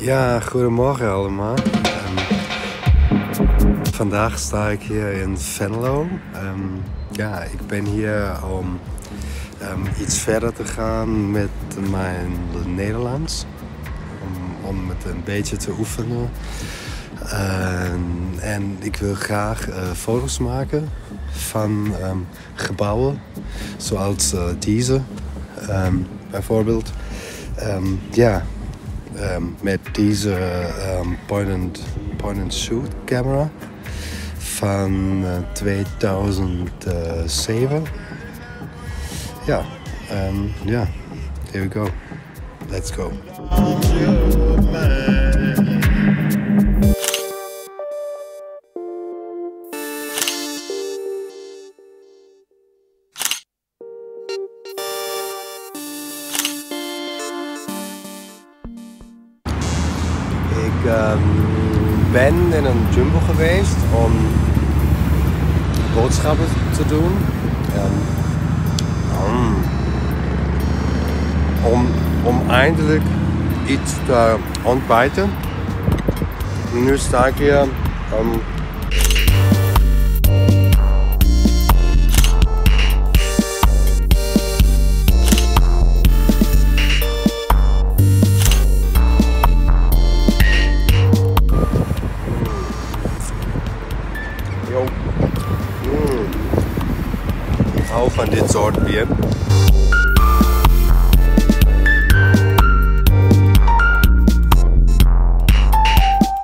Ja, goedemorgen allemaal. Ehm, vandaag sta ik hier in Venlo. Ehm, ja, ik ben hier om ehm, iets verder te gaan met mijn Nederlands. Om, om het een beetje te oefenen. En- ik wil graag eh, foto's maken van gebouwen, zoals eh, deze bijvoorbeeld. Ja, met deze ehm, point-and point shoot camera van eh, 2007. Ja, ehm, ja, here we go. Let's go. Ik ehm, ben in een jumbo geweest om boodschappen te doen. En, um, om, om eindelijk iets te ontbijten. Nu sta ik hier. Um, Jo. Mm. Auf an den Sortbier.